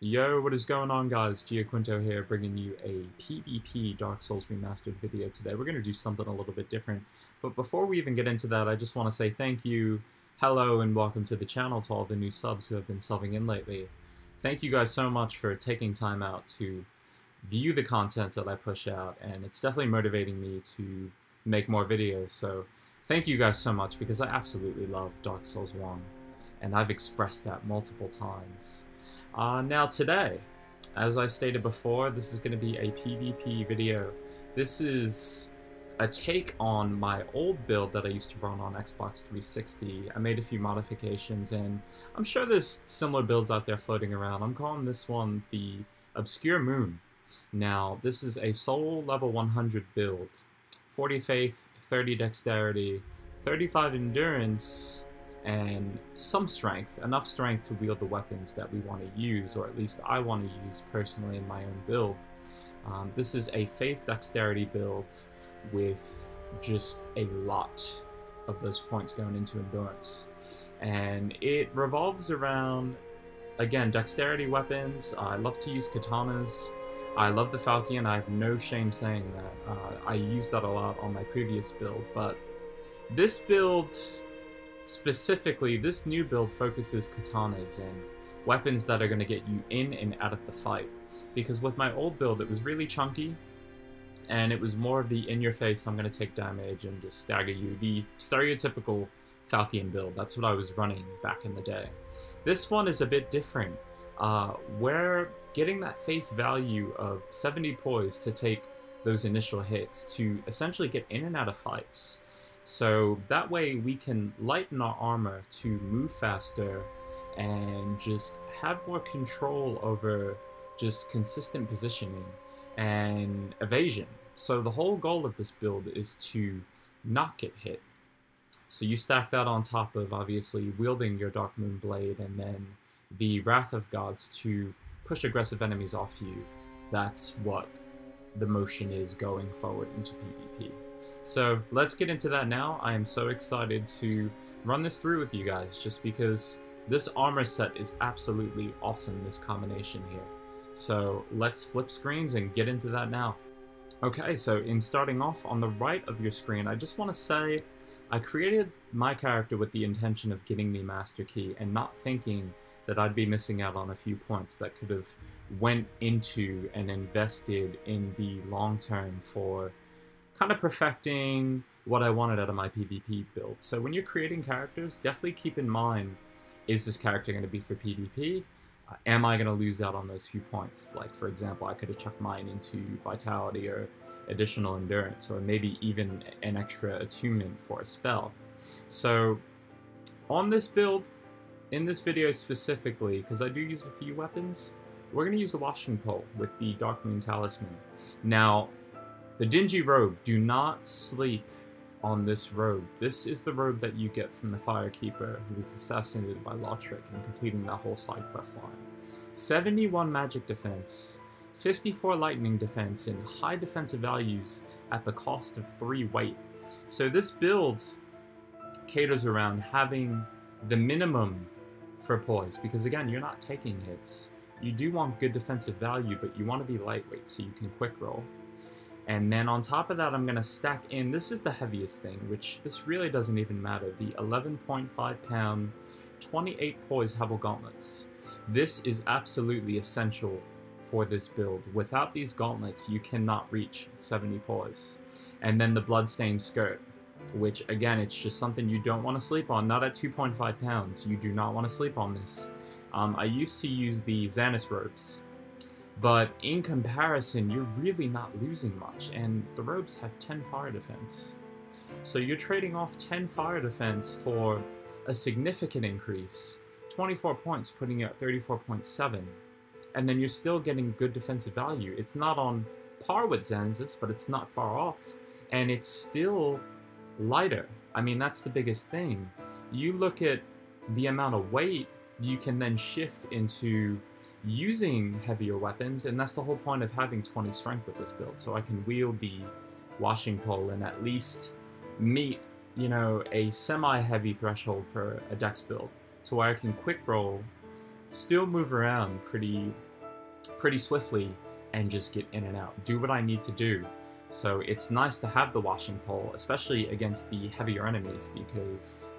Yo, what is going on guys? Giaquinto here, bringing you a PvP Dark Souls Remastered video today. We're going to do something a little bit different, but before we even get into that, I just want to say thank you, hello, and welcome to the channel to all the new subs who have been subbing in lately. Thank you guys so much for taking time out to view the content that I push out, and it's definitely motivating me to make more videos, so thank you guys so much, because I absolutely love Dark Souls 1, and I've expressed that multiple times. Uh, now today, as I stated before, this is going to be a PvP video. This is a take on my old build that I used to run on Xbox 360. I made a few modifications and I'm sure there's similar builds out there floating around. I'm calling this one the Obscure Moon. Now, this is a soul level 100 build. 40 faith, 30 dexterity, 35 endurance, and some strength, enough strength to wield the weapons that we want to use, or at least I want to use personally in my own build. Um, this is a faith dexterity build with just a lot of those points going into endurance. And it revolves around, again, dexterity weapons. I love to use katanas. I love the Falchion. I have no shame saying that. Uh, I used that a lot on my previous build, but this build Specifically, this new build focuses katanas and weapons that are going to get you in and out of the fight. Because with my old build, it was really chunky, and it was more of the in-your-face, I'm going to take damage and just stagger you. The stereotypical Falchion build, that's what I was running back in the day. This one is a bit different. Uh, we're getting that face value of 70 poise to take those initial hits to essentially get in and out of fights. So that way we can lighten our armor to move faster and just have more control over just consistent positioning and evasion. So the whole goal of this build is to not get hit. So you stack that on top of obviously wielding your Darkmoon Blade and then the Wrath of Gods to push aggressive enemies off you. That's what the motion is going forward into PvP. So let's get into that now. I am so excited to run this through with you guys just because this armor set is absolutely awesome, this combination here. So let's flip screens and get into that now. Okay, so in starting off on the right of your screen, I just want to say I created my character with the intention of getting the Master Key and not thinking that I'd be missing out on a few points that could have went into and invested in the long term for kind of perfecting what I wanted out of my PvP build. So when you're creating characters, definitely keep in mind, is this character going to be for PvP? Uh, am I going to lose out on those few points? Like, for example, I could have chucked mine into Vitality or additional Endurance, or maybe even an extra attunement for a spell. So on this build, in this video specifically, because I do use a few weapons, we're going to use the Washing Pole with the Darkmoon Talisman. Now, the Dingy Robe. Do not sleep on this robe. This is the robe that you get from the Firekeeper, who was assassinated by Lautrec in completing that whole side quest line. 71 magic defense, 54 lightning defense, and high defensive values at the cost of 3 weight. So this build caters around having the minimum for poise, because again, you're not taking hits. You do want good defensive value, but you want to be lightweight so you can quick roll. And then on top of that, I'm to stack in, this is the heaviest thing, which this really doesn't even matter, the 11.5 pound, 28 poise Havel Gauntlets. This is absolutely essential for this build. Without these gauntlets, you cannot reach 70 poise. And then the Bloodstained Skirt, which again, it's just something you don't want to sleep on. Not at 2.5 pounds, you do not want to sleep on this. Um, I used to use the Xanthous robes, but in comparison, you're really not losing much, and the robes have 10 fire defense. So you're trading off 10 fire defense for a significant increase, 24 points, putting you at 34.7, and then you're still getting good defensive value. It's not on par with Xanthous, but it's not far off, and it's still lighter. I mean, that's the biggest thing. You look at the amount of weight you can then shift into using heavier weapons, and that's the whole point of having 20 strength with this build, so I can wield the washing pole and at least meet, you know, a semi-heavy threshold for a dex build, to where I can quick roll, still move around pretty pretty swiftly and just get in and out. Do what I need to do. So it's nice to have the washing pole, especially against the heavier enemies because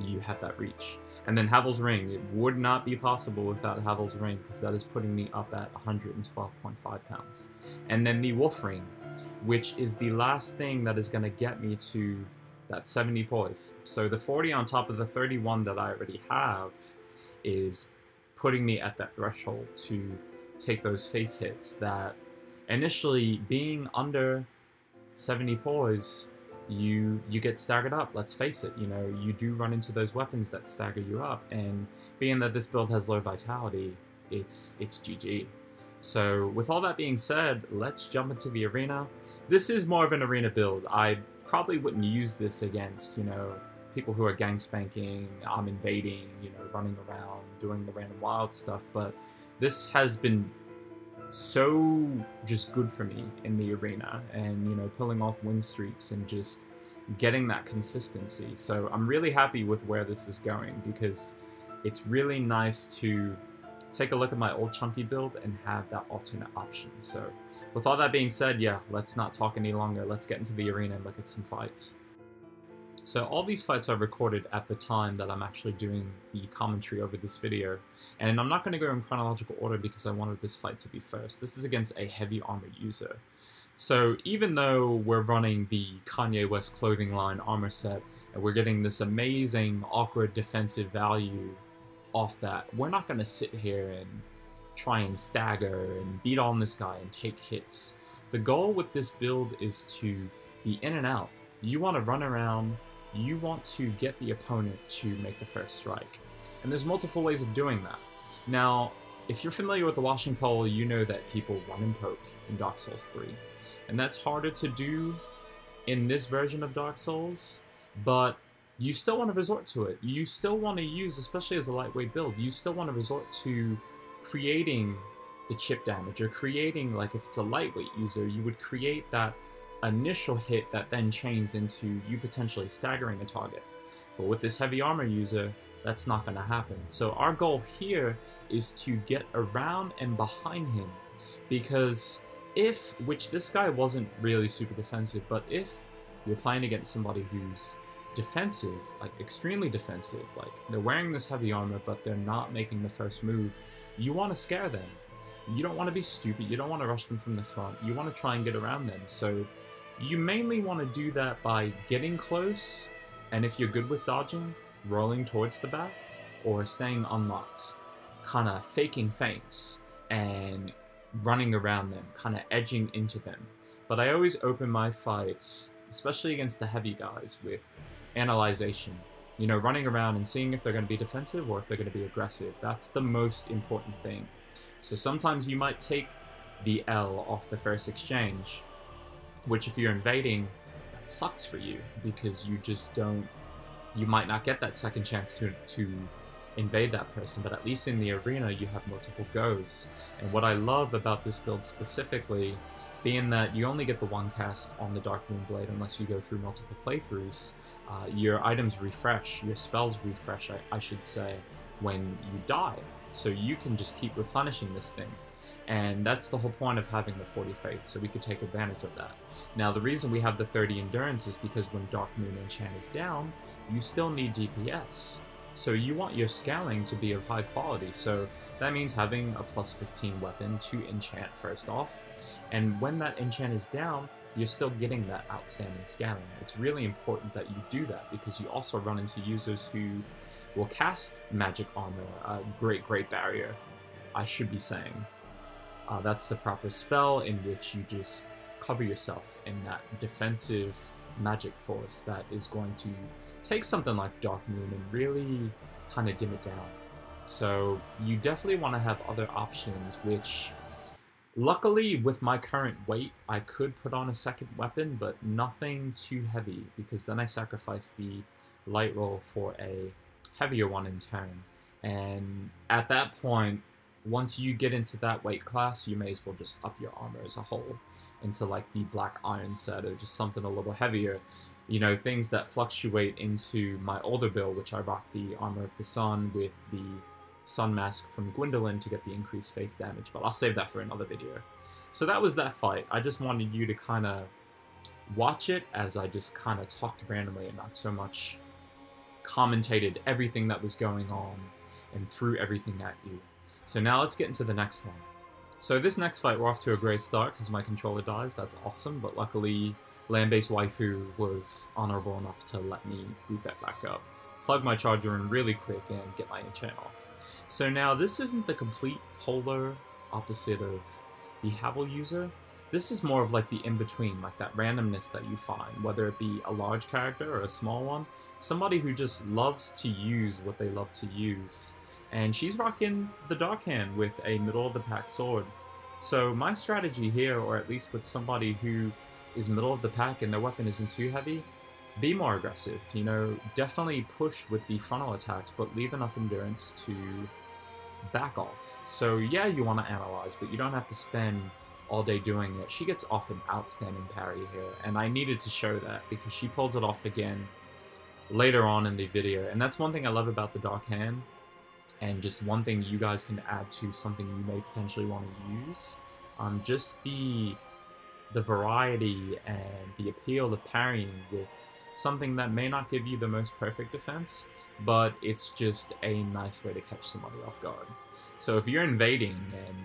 you have that reach. And then Havel's Ring. It would not be possible without Havel's Ring because that is putting me up at 112.5 pounds. And then the Wolf Ring, which is the last thing that is going to get me to that 70 poise. So the 40 on top of the 31 that I already have is putting me at that threshold to take those face hits that initially being under 70 poise you you get staggered up let's face it you know you do run into those weapons that stagger you up and being that this build has low vitality it's it's gg so with all that being said let's jump into the arena. This is more of an arena build. I probably wouldn't use this against you know people who are gang spanking i'm invading you know running around doing the random wild stuff but this has been so just good for me in the arena and you know pulling off win streaks and just getting that consistency. So i'm really happy with where this is going because it's really nice to take a look at my old chunky build and have that alternate option. So with all that being said yeah let's not talk any longer. Let's get into the arena and look at some fights so all these fights are recorded at the time that I'm actually doing the commentary over this video, and I'm not going to go in chronological order because I wanted this fight to be first. This is against a heavy armor user. So even though we're running the Kanye West clothing line armor set, and we're getting this amazing awkward defensive value off that, we're not going to sit here and try and stagger and beat on this guy and take hits. The goal with this build is to be in and out. You want to run around, you want to get the opponent to make the first strike. And there's multiple ways of doing that. Now, if you're familiar with the washing pole, you know that people run and poke in Dark Souls 3. And that's harder to do in this version of Dark Souls, but you still want to resort to it. You still want to use, especially as a lightweight build, you still want to resort to creating the chip damage or creating, like if it's a lightweight user, you would create that initial hit that then chains into you potentially staggering a target. But with this heavy armor user, that's not going to happen. So our goal here is to get around and behind him because if, which this guy wasn't really super defensive, but if you're playing against somebody who's defensive, like extremely defensive, like they're wearing this heavy armor but they're not making the first move, you want to scare them. You don't want to be stupid, you don't want to rush them from the front, you want to try and get around them. So you mainly want to do that by getting close, and if you're good with dodging, rolling towards the back, or staying unlocked, kind of faking feints and running around them, kind of edging into them. But I always open my fights, especially against the heavy guys, with analyzation. You know, running around and seeing if they're going to be defensive or if they're going to be aggressive. That's the most important thing. So sometimes you might take the L off the first exchange, which, if you're invading, that sucks for you because you just don't. You might not get that second chance to to invade that person, but at least in the arena you have multiple goes. And what I love about this build specifically, being that you only get the one cast on the Darkmoon Blade unless you go through multiple playthroughs, uh, your items refresh, your spells refresh, I, I should say, when you die. So you can just keep replenishing this thing. And that's the whole point of having the 40 faith, so we could take advantage of that. Now, the reason we have the 30 endurance is because when Dark Moon Enchant is down, you still need DPS. So you want your scaling to be of high quality, so that means having a plus 15 weapon to enchant first off. And when that enchant is down, you're still getting that outstanding scaling. It's really important that you do that because you also run into users who will cast magic armor, a great, great barrier, I should be saying, uh, that's the proper spell in which you just cover yourself in that defensive magic force that is going to take something like Dark Moon and really kind of dim it down. So you definitely want to have other options, which luckily with my current weight, I could put on a second weapon, but nothing too heavy because then I sacrifice the light roll for a heavier one in turn. And at that point, once you get into that weight class, you may as well just up your armor as a whole into like the black iron set or just something a little heavier. You know, things that fluctuate into my older build, which I rock the armor of the sun with the Sun Mask from Gwyndolin to get the increased faith damage, but I'll save that for another video. So that was that fight. I just wanted you to kind of watch it as I just kind of talked randomly and not so much commentated everything that was going on and threw everything at you. So now let's get into the next one. So this next fight, we're off to a great start because my controller dies. That's awesome, but luckily Land-Based Waifu was honorable enough to let me boot that back up. Plug my charger in really quick and get my enchant off. So now this isn't the complete polar opposite of the Havel user. This is more of like the in-between, like that randomness that you find, whether it be a large character or a small one. Somebody who just loves to use what they love to use. And she's rocking the Dark Hand with a middle of the pack sword. So my strategy here, or at least with somebody who is middle of the pack and their weapon isn't too heavy, be more aggressive. You know, definitely push with the frontal attacks, but leave enough endurance to back off. So yeah, you want to analyze, but you don't have to spend all day doing it. She gets off an outstanding parry here, and I needed to show that because she pulls it off again later on in the video. And that's one thing I love about the Dark Hand, and just one thing you guys can add to something you may potentially want to use. Um, just the the variety and the appeal of parrying with something that may not give you the most perfect defense, but it's just a nice way to catch somebody off guard. So if you're invading and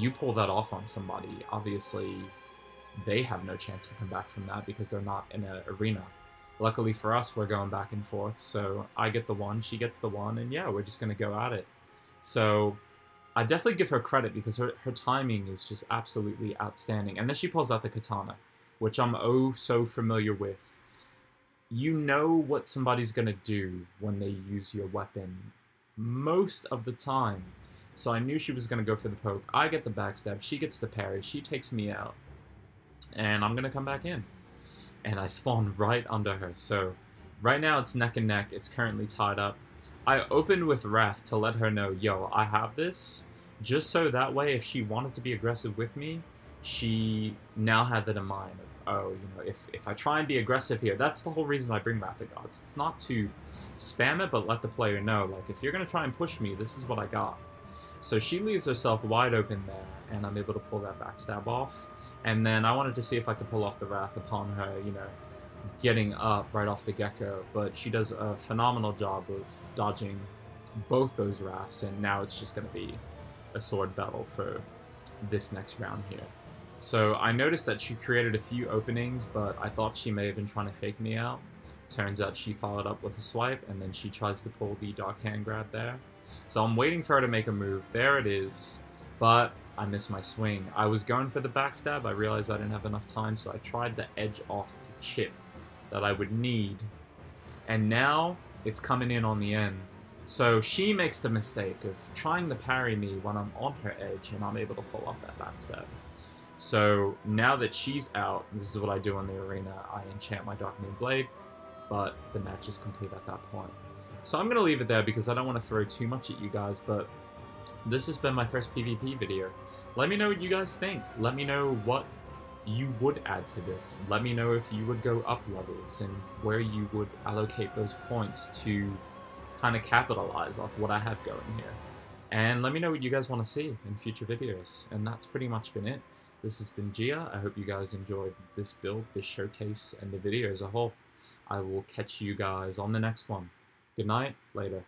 you pull that off on somebody, obviously they have no chance to come back from that because they're not in an arena. Luckily for us, we're going back and forth, so I get the one, she gets the one, and yeah, we're just going to go at it. So I definitely give her credit because her, her timing is just absolutely outstanding. And then she pulls out the katana, which I'm oh so familiar with. You know what somebody's going to do when they use your weapon most of the time. So I knew she was going to go for the poke. I get the backstab, she gets the parry, she takes me out. And I'm going to come back in. And I spawn right under her. So right now it's neck and neck. It's currently tied up. I opened with Wrath to let her know, yo, I have this, just so that way if she wanted to be aggressive with me, she now had that in mind of, oh, you know, if, if I try and be aggressive here, that's the whole reason I bring Wrath of Gods. It's not to spam it, but let the player know, like, if you're going to try and push me, this is what I got. So she leaves herself wide open there, and I'm able to pull that backstab off. And then I wanted to see if I could pull off the Wrath upon her, you know, getting up right off the Gecko, but she does a phenomenal job of dodging both those Wraths, and now it's just going to be a sword battle for this next round here. So I noticed that she created a few openings, but I thought she may have been trying to fake me out. Turns out she followed up with a swipe, and then she tries to pull the Dark Hand grab there. So I'm waiting for her to make a move. There it is. But I missed my swing. I was going for the backstab. I realized I didn't have enough time, so I tried the edge off the chip that I would need. And now it's coming in on the end. So she makes the mistake of trying to parry me when I'm on her edge and I'm able to pull off that backstab. So now that she's out, this is what I do in the arena. I enchant my Darkmoon Blade, but the match is complete at that point. So I'm going to leave it there because I don't want to throw too much at you guys, but this has been my first PvP video. Let me know what you guys think. Let me know what you would add to this. Let me know if you would go up levels and where you would allocate those points to kind of capitalize off what I have going here. And let me know what you guys want to see in future videos. And that's pretty much been it. This has been Gia. I hope you guys enjoyed this build, this showcase, and the video as a whole. I will catch you guys on the next one. Good night. Later.